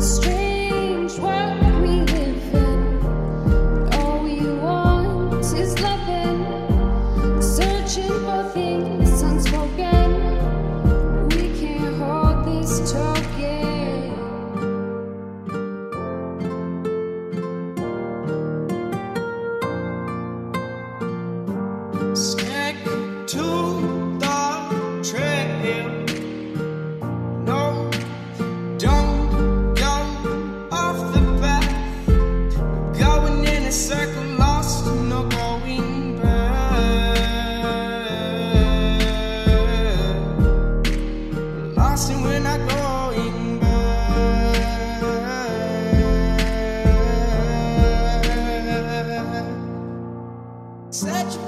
street. lost and we're not going back. Such